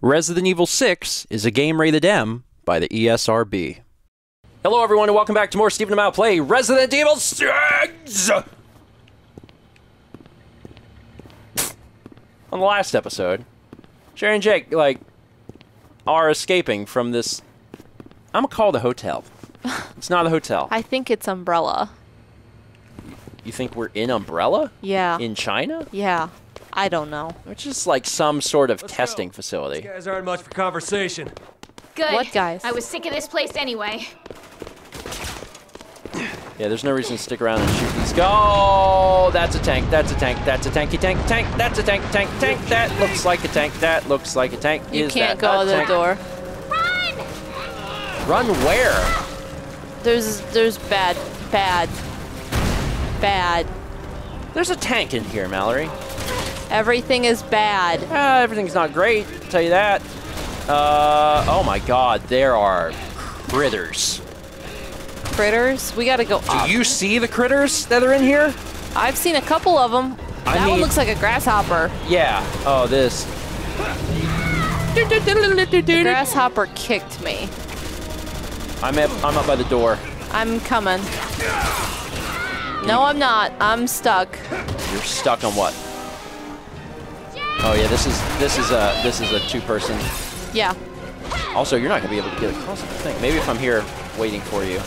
Resident Evil 6 is a game rated M by the ESRB. Hello, everyone, and welcome back to more Stephen and Mal Play Resident Evil 6! On the last episode, Sherry and Jake, like, are escaping from this. I'm gonna call it a hotel. It's not a hotel. I think it's umbrella. You think we're in Umbrella? Yeah. In China? yeah. I don't know. Which is like some sort of Let's testing go. facility. You guys aren't much for conversation. Good. What guys? I was sick of this place anyway. Yeah, there's no reason to stick around and shoot these. Go! That's a tank. That's a tank. That's a tanky tank. Tank. That's a tank. Tank. Tank. That looks like a tank. That looks like a tank. You Is can't that go a to the tank? door. Run! Run where? There's there's bad bad bad. There's a tank in here, Mallory. Everything is bad. Ah, everything's not great. I'll tell you that. Uh, oh my God, there are critters. Critters. We gotta go Do up. you see the critters that are in here? I've seen a couple of them. I that one looks like a grasshopper. Yeah. Oh, this. The grasshopper kicked me. I'm up, I'm up by the door. I'm coming. No, I'm not. I'm stuck. You're stuck on what? Oh yeah, this is this is a this is a two-person. Yeah. Also, you're not gonna be able to get across the thing. Maybe if I'm here waiting for you.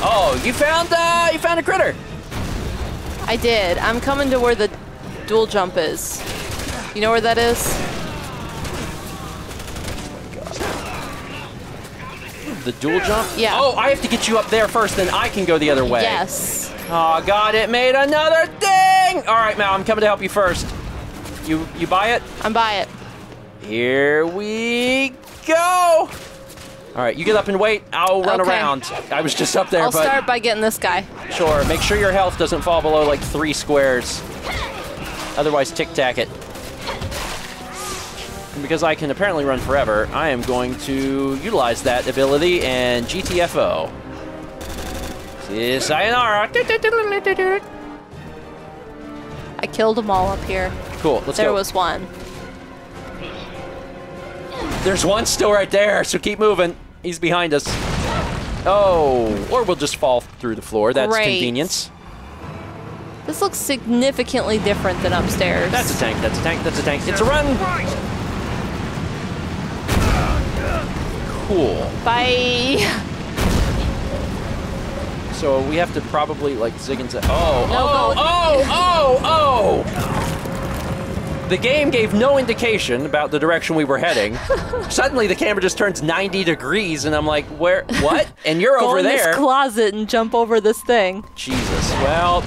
Oh, you found uh, you found a critter. I did. I'm coming to where the dual jump is. You know where that is? The dual jump. Yeah. Oh, I have to get you up there first, then I can go the other way. Yes. Oh God, it made another thing. All right, Mal, I'm coming to help you first. You you buy it? I'm buy it. Here we go. All right, you get up and wait. I'll run Okay. around. I was just up there, I'll start by getting this guy. Sure. Make sure your health doesn't fall below like three squares. Otherwise, tic tac it. And because I can apparently run forever, I am going to utilize that ability and GTFO. See, sayonara. I killed them all up here. Cool. Let's there go. was one. There's one still right there, so keep moving. He's behind us. Oh, or we'll just fall through the floor. That's Great. convenience. This looks significantly different than upstairs. That's a tank. That's a tank. That's a tank. It's a run. Cool. Bye. So we have to probably like zig and zag. Oh, No, oh, go- oh, oh, oh! The game gave no indication about the direction we were heading. Suddenly, the camera just turns 90 degrees, and I'm like, "Where? What?" And you're Go over in there. this closet and jump over this thing. Jesus. Well,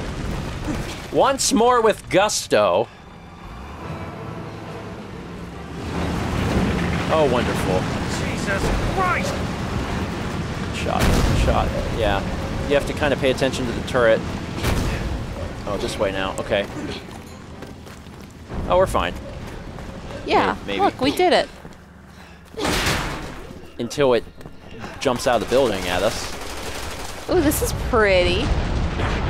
once more with gusto. Oh, wonderful. Jesus Christ! Shot. Shot. Yeah. You have to kind of pay attention to the turret. Oh, this way now. Okay. Oh, we're fine. Yeah. Maybe. Look, we did it. Until it jumps out of the building at us. Ooh, this is pretty.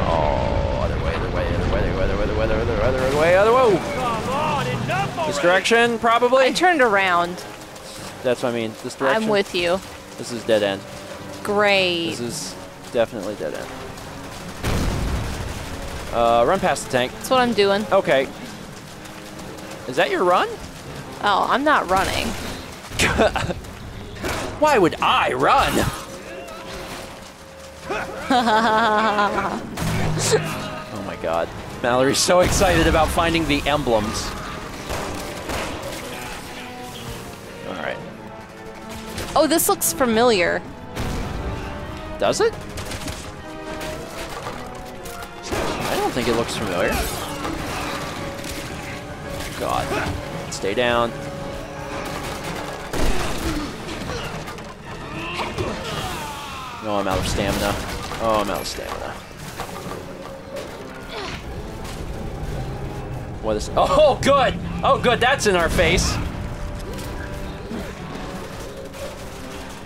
Oh, other way, other way, other way, other way, other way, other way, other way, other way, other way. Come on, enough! This direction, probably. I turned around. That's what I mean. This direction. I'm with you. This is dead end. Great. This is definitely dead end. Uh, run past the tank. That's what I'm doing. Okay. Is that your run? Oh, I'm not running. Why would I run? oh my god. Mallory's so excited about finding the emblems. Alright. Oh, this looks familiar. Does it? I don't think it looks familiar. God. Stay down. No, I'm out of stamina. Oh, I'm out of stamina. What is... Oh, good! Oh, good, that's in our face.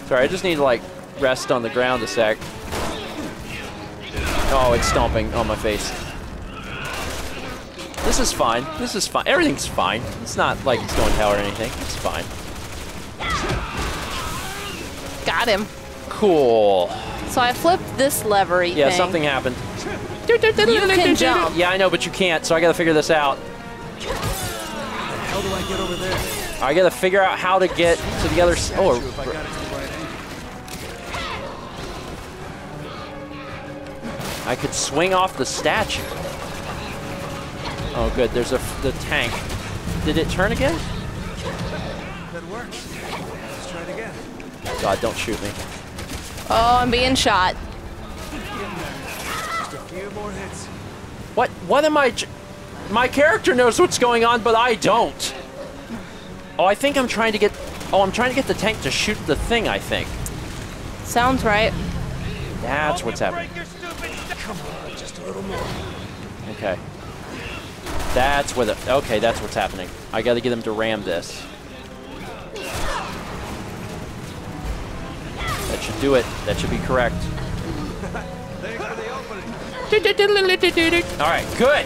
Sorry, I just need to, like, rest on the ground a sec. Oh, it's stomping on my face. This is fine. This is fine. Everything's fine. It's not like it's going to hell or anything. It's fine. Got him. Cool. So I flipped this levery Yeah, thing. something happened. You can jump. Yeah, I know, but you can't, so I gotta figure this out. How do I get over there? I gotta figure out how to get to the other s- Oh, If I got it to the right angle. I could swing off the statue. Oh, good. There's a f- the tank. Did it turn again? That works. Let's try it again. God, don't shoot me. Oh, I'm being shot. Just a few more hits. What? What am I? j- My character knows what's going on, but I don't. Oh, I think I'm trying to get. Oh, I'm trying to get the tank to shoot the thing. I think Sounds right. that's what's happening. break your stupid st- Come on, just a little more. Okay. That's what. The, okay, that's what's happening. I got to get him to ram this. That should do it. That should be correct. Thanks for the opening. All right, good.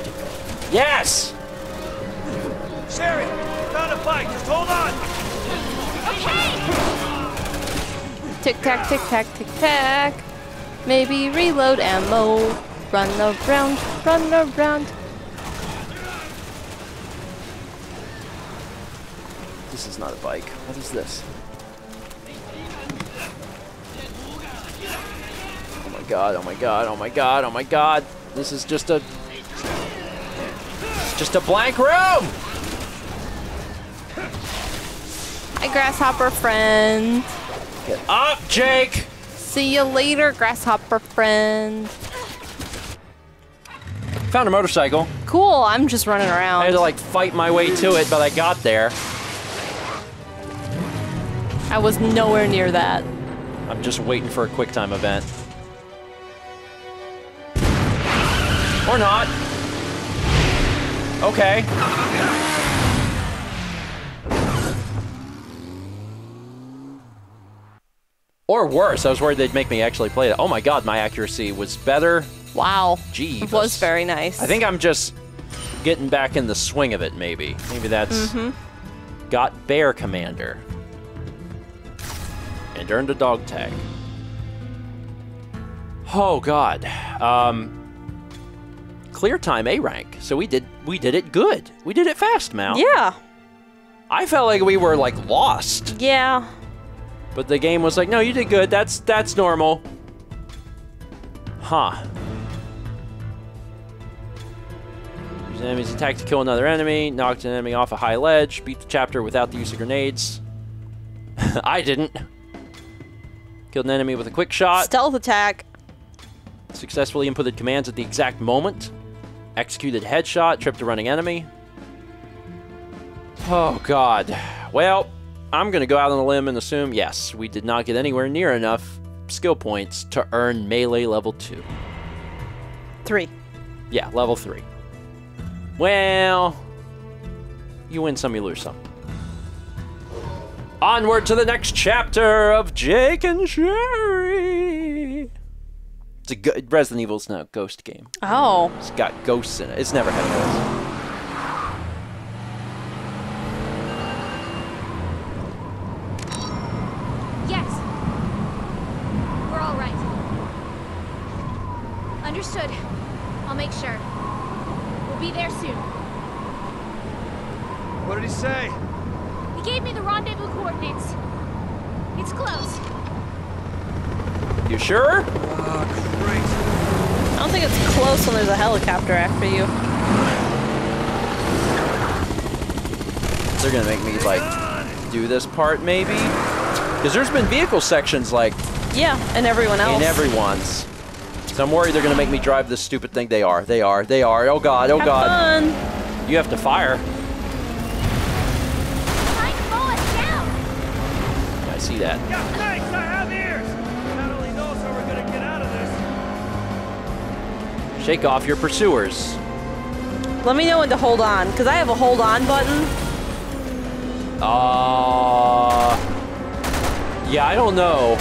Yes. Sherry, found a bike. Just hold on. Tick tack, tick tack, tick tack. Maybe reload ammo. Run around, run around. This is not a bike. What is this? Oh my god, oh my god, oh my god, oh my god. This is just a just a blank room. Hi, grasshopper friend. Get up, Jake. See you later, grasshopper friend. Found a motorcycle. Cool, I'm just running around. I had to like fight my way to it, but I got there. I was nowhere near that. I'm just waiting for a quick time event. Or not. Okay. Or worse, I was worried they'd make me actually play it. Oh my god, my accuracy was better. Wow. Gee. It was very nice. I think I'm just getting back in the swing of it, maybe. Maybe that's mm-hmm. got Bear Commander. And earned a dog tag. Oh god. Um clear time A rank. So we did we did it good. We did it fast, Mal. Yeah. I felt like we were like lost. Yeah. But the game was like, no, you did good. That's that's normal. Huh. Use an enemy's attack to kill another enemy. Knocked an enemy off a high ledge. Beat the chapter without the use of grenades. I didn't. Killed an enemy with a quick shot. Stealth attack. Successfully inputted commands at the exact moment. Executed headshot. Tripped a running enemy. Oh, God. Well, I'm going to go out on a limb and assume yes, we did not get anywhere near enough skill points to earn melee level 2. Three. Yeah, level 3. Well, you win some, you lose some. Onward to the next chapter of Jake and Sherry. It's a go- Resident Evil's now a ghost game. Oh. It's got ghosts in it. It's never had ghosts. Yes. We're all right. Understood. I'll make sure. We'll be there soon. What did he say? He gave me the rendezvous coordinates. It's close. You sure? Oh, great. I don't think it's close when there's a helicopter after you. They're gonna make me like do this part maybe, because there's been vehicle sections like Yeah, and everyone else. And everyone's. So I'm worried they're gonna make me drive this stupid thing. They are. They are. They are. Oh god. Oh Have god. fun. You have to fire. Mike, slow us down. I see that. Yeah, thanks. I have ears. God only knows how we're gonna get out of this. Shake off your pursuers. Let me know when to hold on, because I have a hold on button. Uh. Yeah, I don't know.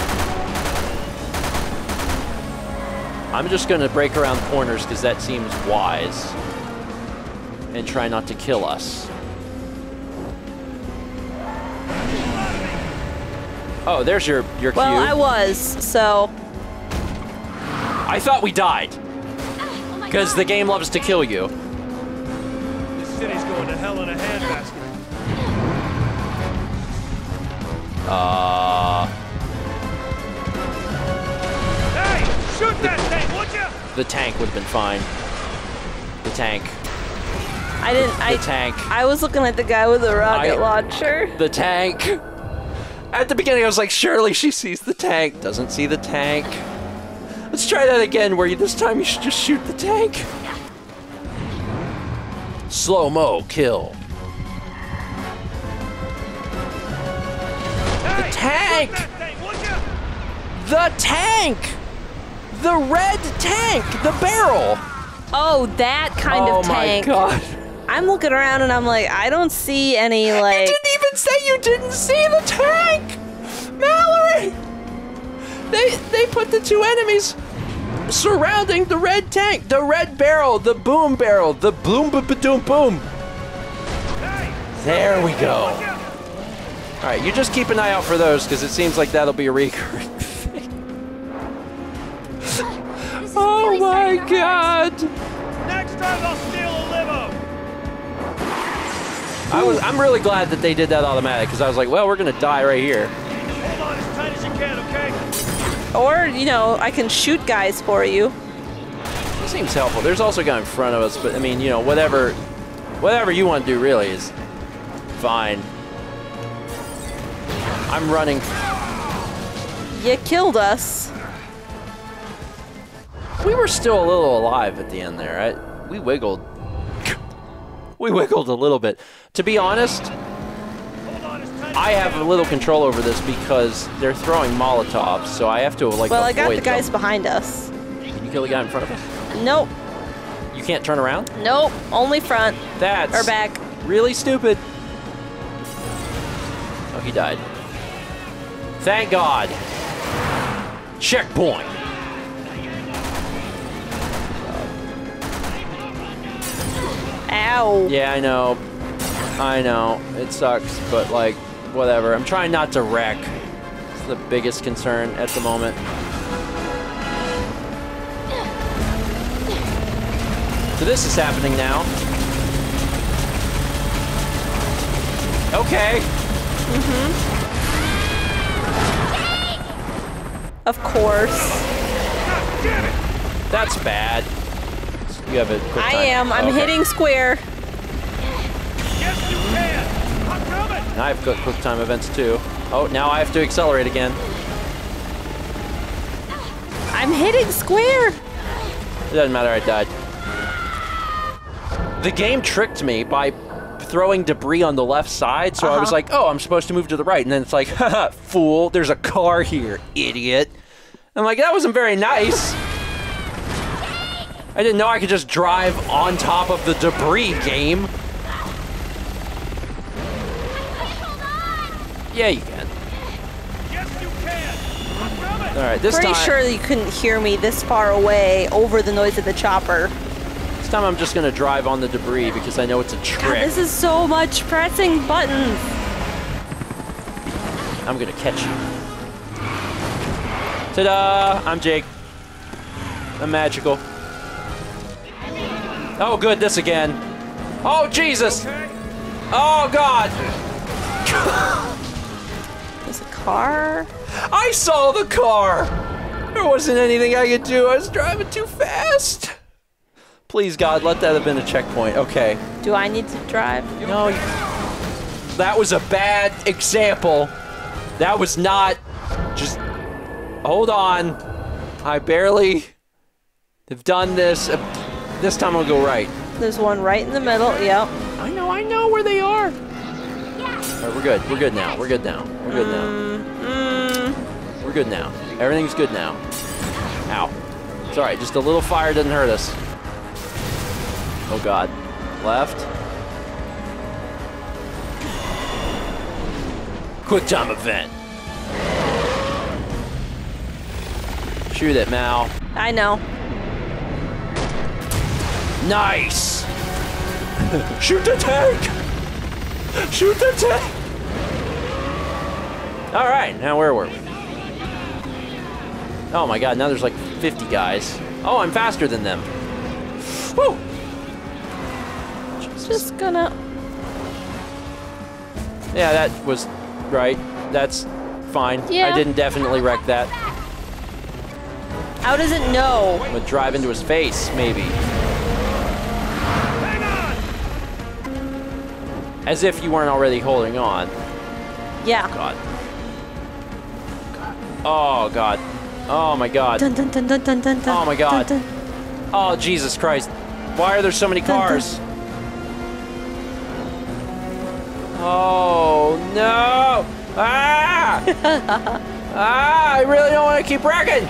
I'm just gonna break around corners because that seems wise. and try not to kill us. Oh, there's your your Well, cue. I was, so I thought we died Oh because God. the game loves to kill you. This city's going to hell in a handbasket. Uh, Hey, shoot that thing, would you? the tank would have been fine. The tank. I didn't. The I tank. I was looking at the guy with the rocket I- launcher. The tank. At the beginning, I was like, surely she sees the tank. Doesn't see the tank. Let's try that again, where you this time you should just shoot the tank. Slow mo kill. Tank! Shoot that thing, would you? The tank! The red tank! The barrel! Oh, that kind oh of tank. Oh my god. I'm looking around and I'm like, I don't see any You like. didn't even say you didn't see the tank! Mallory! They they put the two enemies surrounding the red tank, the red barrel, the boom barrel, the boom ba doom boom. There we go. Would you? All right, you just keep an eye out for those because it seems like that'll be a recurring thing. Oh really my starting to hurt. god! Next time I'll steal a limo. I was I'm really glad that they did that automatic because I was like, well, we're gonna die right here. Hold on as tight as you can, okay? Or you know, I can shoot guys for you. It seems helpful. There's also a guy in front of us, but I mean, you know, whatever, whatever you want to do really is fine. I'm running. You killed us. We were still a little alive at the end there. Right? We wiggled. we wiggled a little bit. To be honest, Hold on as tight as I have a little control over this because they're throwing Molotovs, so I have to like Well, I got the guys behind us. Can you kill the guy in front of us? Nope. You can't turn around. Nope. Only front That's or back. Really stupid. Oh, he died. Thank God. Checkpoint. Ow. Yeah, I know. I know. It sucks, but like, whatever. I'm trying not to wreck. It's the biggest concern at the moment. So this is happening now. Okay. Mm-hmm. Of course. God damn it! That's bad. You have a quick I am. I'm Okay. hitting square. Yes, you can! I'm coming! And I have quick, quick time events too. Oh, now I have to accelerate again. I'm hitting square. It doesn't matter, I died. The game tricked me by throwing debris on the left side, so I was Uh-huh. like, oh, I'm supposed to move to the right. And then it's like, haha, fool, there's a car here, idiot. I'm like, that wasn't very nice. I didn't know I could just drive on top of the debris game. Yeah, you can. Yes, you can! All right, this Pretty time, sure you couldn't hear me this far away over the noise of the chopper. This time I'm just gonna drive on the debris because I know it's a God, trick. this is so much pressing buttons. I'm gonna catch you. Ta-da! I'm Jake. I'm magical. Oh, good, this again. Oh, Jesus! Oh, God! There's a car. I saw the car! There wasn't anything I could do. I was driving too fast. Please, God, let that have been a checkpoint. Okay. Do I need to drive? No, that was a bad example. That was not just. Hold on. I barely have done this. Uh, This time I'll go right. There's one right in the middle. Yep. I know, I know where they are. All right, we're good. We're good now. We're good now. We're good now. Mm, We're good now. Everything's good now. Ow. It's all right. Just a little fire doesn't hurt us. Oh God. Left. Quick time event. Shoot it, Mal. I know. Nice. Shoot the tank! Shoot the tank! All right, now where were we? Oh my god, now there's like 50 guys. Oh, I'm faster than them. Woo! Just gonna. Yeah, that was right. That's fine. Yeah. I didn't definitely wreck that. How does it know? I'm gonna drive into his face, maybe. Hang on! As if you weren't already holding on. Yeah. God. Oh, God. Oh, my God. Dun, dun, dun, dun, dun, dun, dun, Oh my God. Oh, Jesus Christ. Why are there so many cars? Oh, no. Ah! ah, I really don't want to keep wrecking.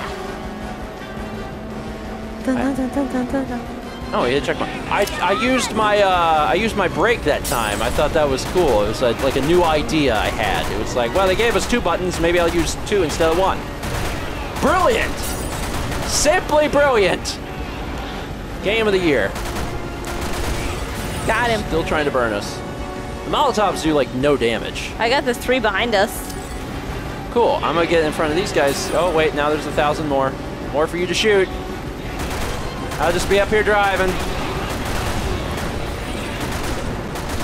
Dun, dun, dun. Oh, he hit checkpoint. I, I used my uh, I used my brake that time. I thought that was cool. It was like, like a new idea I had. It was like, well, they gave us two buttons. Maybe I'll use two instead of one. Brilliant! Simply brilliant! Game of the year. Got him. Still trying to burn us. Molotovs do like no damage. I got the three behind us. Cool. I'm gonna get in front of these guys. Oh wait, now there's a thousand more. More for you to shoot. I'll just be up here driving.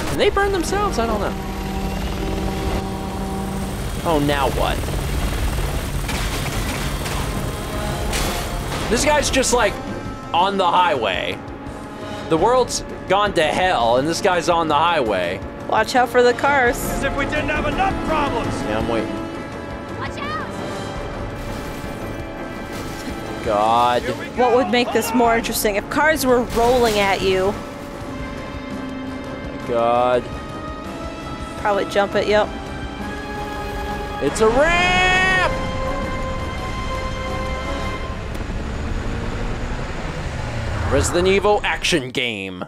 Can they burn themselves? I don't know. Oh, now what? This guy's just like on the highway. The world's gone to hell, and this guy's on the highway. Watch out for the cars. As if we didn't have enough problems! Yeah, I'm waiting. Watch out! God. What would make this more interesting? If cars were rolling at you, God. probably jump it. Yep. It's a ramp! Resident Evil action game.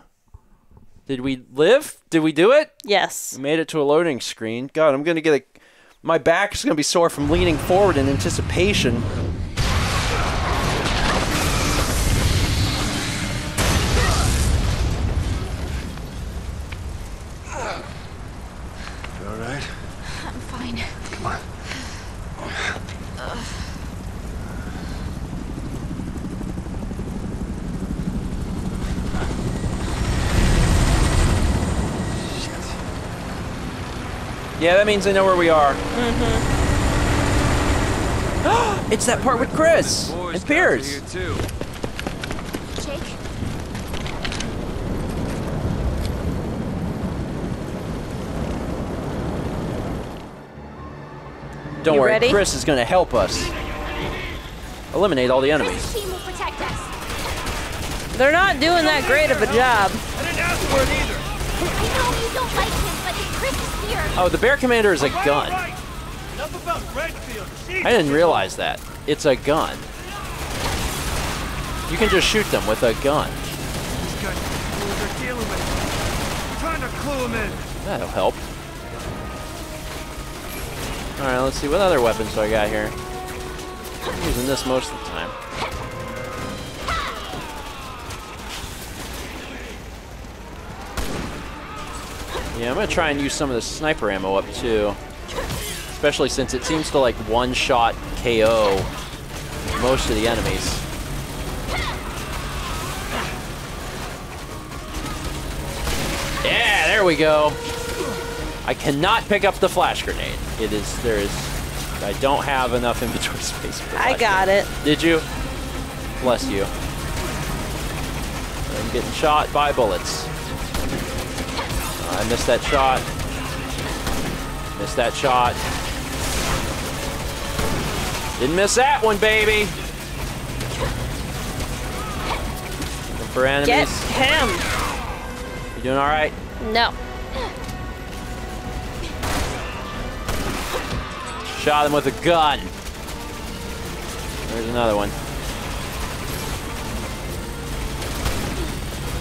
Did we live? Did we do it? Yes. We made it to a loading screen. God, I'm gonna get a. My back is gonna be sore from leaning forward in anticipation. You all right? I'm fine. Come on. Shit. Yeah, that means they know where we are. Mm-hmm. it's that part with Chris and Piers. Don't You worry, ready? Chris is gonna help us eliminate all the enemies. Team will protect us. They're not doing that great of a job. Oh, the Bear Commander is a gun. right. Enough about Redfield. Jeez. I didn't realize that. It's a gun. You can just shoot them with a gun. These guys know what they're dealing with. I'm trying to clue him in. That'll help. Alright, let's see. What other weapons do I got here? I'm using this most of the time. Yeah, I'm gonna try and use some of the sniper ammo up too. Especially since it seems to like one-shot KO most of the enemies. Yeah, there we go. I cannot pick up the flash grenade. It is there is I don't have enough inventory space for I got it. Did you? Bless you. I'm getting shot by bullets. I missed that shot. Missed that shot. Didn't miss that one, baby. Looking for enemies. Get him. You doing all right? No. Shot him with a gun. There's another one.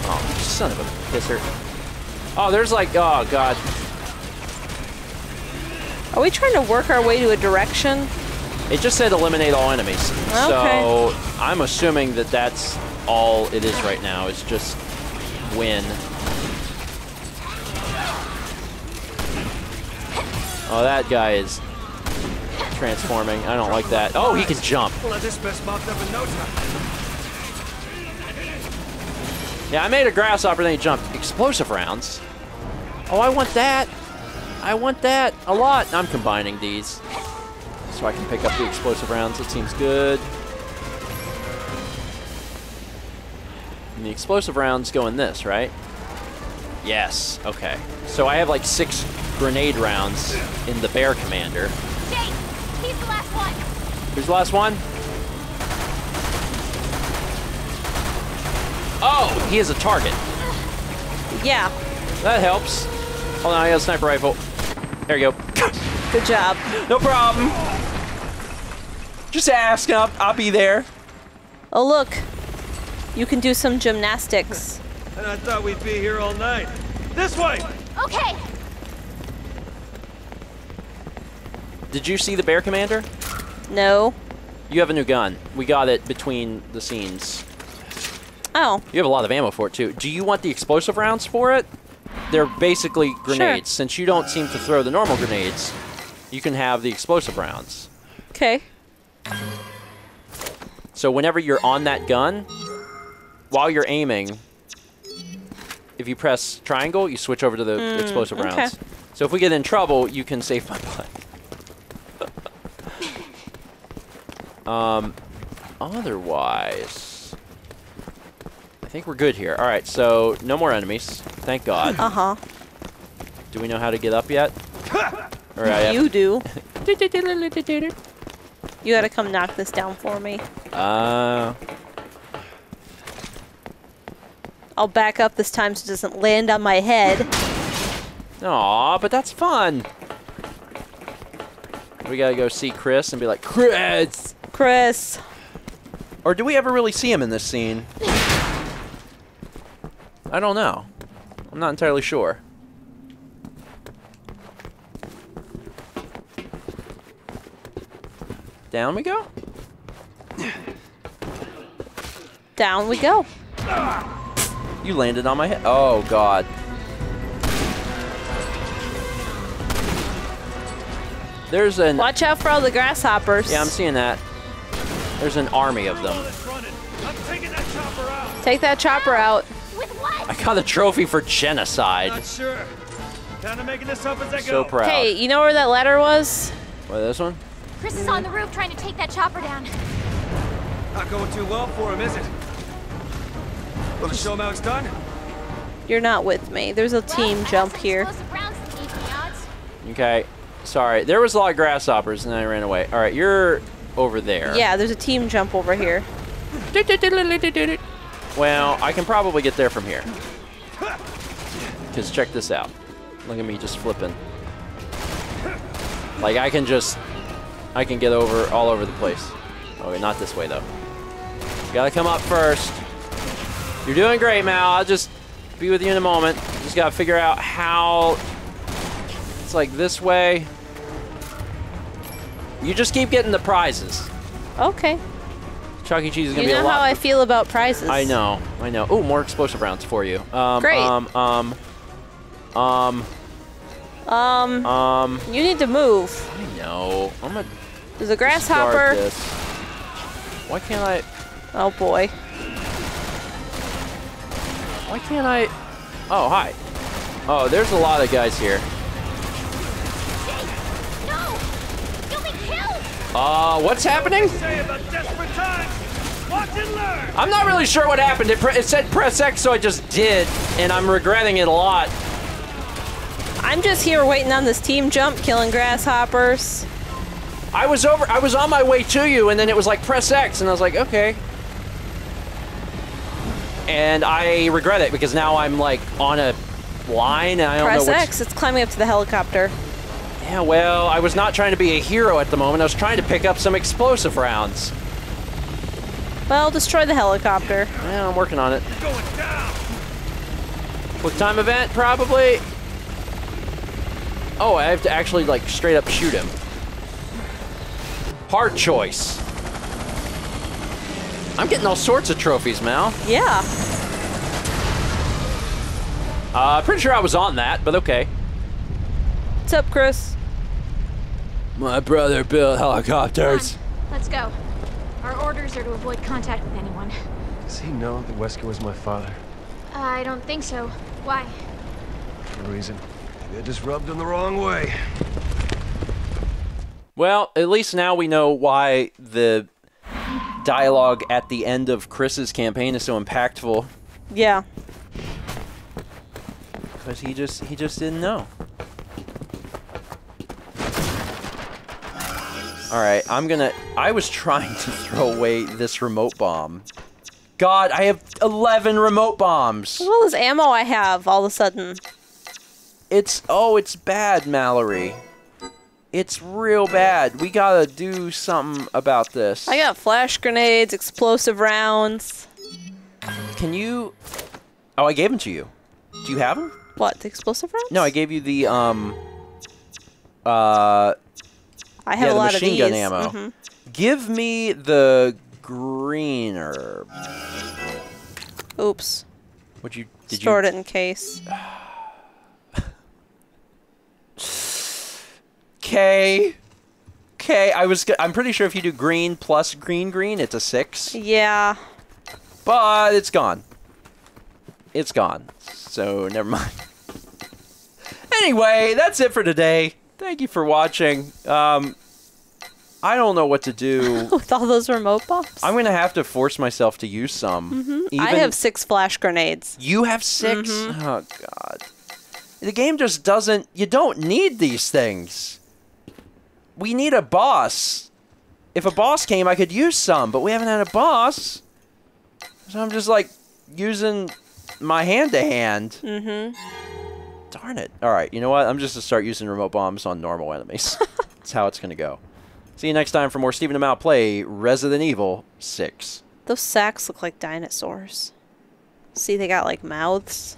Oh, son of a pisser. Oh, there's like, oh god. Are we trying to work our way to a direction? It just said eliminate all enemies. Okay. So I'm assuming that that's all it is right now. It's just win. Oh, that guy is transforming. I don't like that. Oh, he can jump. Well, this best marked up in no time. Yeah, I made a grasshopper, then he jumped. Explosive rounds. Oh, I want that. I want that a lot. I'm combining these so I can pick up the explosive rounds. It seems good. And the explosive rounds go in this, right? Yes. Okay. So I have like six grenade rounds in the Bear Commander. Jake, he's the last one. Who's the last one? Oh, he is a target. Yeah. That helps. Hold on, I got a sniper rifle. There you go. Good job. no problem. Just ask, I'll, I'll be there. Oh, look. You can do some gymnastics. And I thought we'd be here all night. This way! Okay, Did you see the Bear Commander? No. You have a new gun. We got it between the scenes. Oh, You have a lot of ammo for it, too. Do you want the explosive rounds for it? They're basically grenades. Since you don't seem to throw the normal grenades, you can have the explosive rounds. okay. So whenever you're on that gun, while you're aiming, if you press triangle, you switch over to the explosive okay. rounds. So if we get in trouble, you can save my butt. um, otherwise, I think we're good here. All right, so no more enemies. Thank God. Uh huh. Do we know how to get up yet? Right. You do. You gotta come knock this down for me. Uh, I'll back up this time so it doesn't land on my head. Aw, but that's fun. We gotta go see Chris and be like, Chris! Chris. Or do we ever really see him in this scene? I don't know. I'm not entirely sure. Down we go? Down we go. You landed on my head. Oh, God. There's an. Watch out for all the grasshoppers. Yeah, I'm seeing that. There's an army of them. that's running. I'm taking that chopper out. Take that chopper out. With what? I got a trophy for genocide. Not sure. Kind of making this up as I So go. proud. Hey, you know where that ladder was? Where this one? Chris is on the roof trying to take that chopper down. Not going too well for him, is it? Will show him how it's done? You're not with me. There's a team Well, jump here. explosive rounds to keep me odds. Okay. Sorry. There was a lot of grasshoppers and then I ran away. All right, you're over there. Yeah, there's a team jump over here. Well, I can probably get there from here. Because check this out. Look at me just flipping. Like, I can just... I can get over all over the place. Okay, not this way, though. Gotta come up first. You're doing great, Mal. I'll just be with you in a moment. Just gotta figure out how... It's like this way. You just keep getting the prizes. Okay. Chuck E. Cheese is gonna be a lot. You know how I feel about prizes. I know, I know. Oh, more explosive rounds for you. Um, Great. Um, um, um, Um, um. you need to move. I know. I'm gonna There's a grasshopper. this. Why can't I? Oh boy. Why can't I? Oh, hi. Oh, there's a lot of guys here. Uh, what's happening? Say about desperate times. Watch and learn. I'm not really sure what happened. It, it said press X, so I just did, and I'm regretting it a lot. I'm just here waiting on this team jump, killing grasshoppers. I was over. I was on my way to you, and then it was like press X, and I was like, okay. And I regret it because now I'm like on a line, and I don't Press know which. X. It's climbing up to the helicopter. Yeah, well, I was not trying to be a hero at the moment. I was trying to pick up some explosive rounds. Well, destroy the helicopter. Yeah, I'm working on it. Going down. Quick time event, probably. Oh, I have to actually like straight up shoot him. Hard choice. I'm getting all sorts of trophies, Mal. Yeah. Uh, pretty sure I was on that, but okay. What's up, Chris? My brother built helicopters. Let's go. Our orders are to avoid contact with anyone. Does he know that Wesker was my father? I don't think so. Why? For a reason. Maybe I just rubbed him the wrong way. Well, at least now we know why the dialogue at the end of Chris's campaign is so impactful. Yeah. Because he just he just didn't know. Alright, I'm gonna I was trying to throw away this remote bomb. God, I have eleven remote bombs. All this ammo I have all of a sudden. It's oh, it's bad, Mallory. It's real bad. We gotta do something about this. I got flash grenades, explosive rounds. Can you? Oh, I gave them to you. Do you have them? What, the explosive rounds? No, I gave you the um. Uh, I have yeah, a lot machine of gun these. ammo. Mhm. Give me the green herb. Oops. Would you? Did Stored you? it in case. K. K. I was. I'm pretty sure if you do green plus green green, it's a six. Yeah. But it's gone. It's gone. So never mind. Anyway, that's it for today. Thank you for watching. Um, I don't know what to do. With all those remote bombs. I'm gonna have to force myself to use some. Even Mm-hmm. I have six flash grenades. You have 6 Oh god. The game just doesn't. You don't need these things. We need a boss. If a boss came, I could use some, but we haven't had a boss. So I'm just like using my hand to hand. Mm-hmm. Darn it. All right, you know what? I'm just gonna start using remote bombs on normal enemies. That's how it's gonna go. See you next time for more Stephen and Mal play Resident Evil 6. Those sacks look like dinosaurs. See, they got like mouths.